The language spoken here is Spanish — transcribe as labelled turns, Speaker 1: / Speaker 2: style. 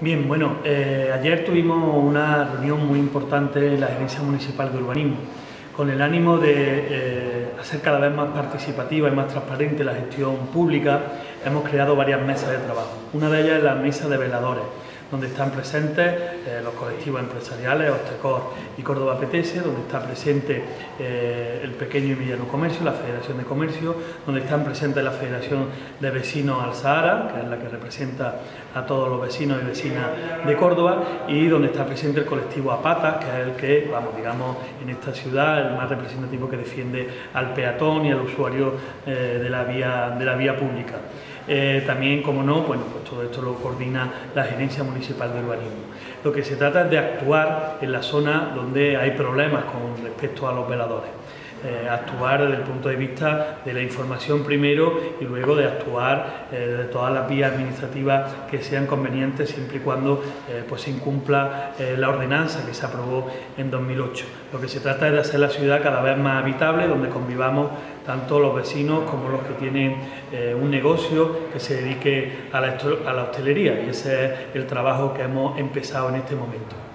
Speaker 1: Bien, bueno, eh, ayer tuvimos una reunión muy importante en la Gerencia Municipal de Urbanismo, con el ánimo de eh, hacer cada vez más participativa y más transparente la gestión pública, hemos creado varias mesas de trabajo. Una de ellas es la mesa de veladores donde están presentes eh, los colectivos empresariales, Ostecor y Córdoba PTS, donde está presente eh, el pequeño y mediano comercio, la Federación de Comercio, donde están presentes la Federación de Vecinos al Sahara, que es la que representa a todos los vecinos y vecinas de Córdoba, y donde está presente el colectivo Apata, que es el que, vamos, digamos, en esta ciudad, el más representativo que defiende al peatón y al usuario eh, de, la vía, de la vía pública. también, como no, bueno, pues todo esto lo coordina la Gerencia Municipal Municipal de Urbanismo. Lo que se trata es de actuar en la zona donde hay problemas con respecto a los veladores. Eh, actuar desde el punto de vista de la información primero y luego de actuar eh, de todas las vías administrativas que sean convenientes siempre y cuando eh, pues se incumpla la ordenanza que se aprobó en 2008. Lo que se trata es de hacer la ciudad cada vez más habitable, donde convivamos tanto los vecinos como los que tienen un negocio que se dedique a la, a la hostelería y ese es el trabajo que hemos empezado en este momento.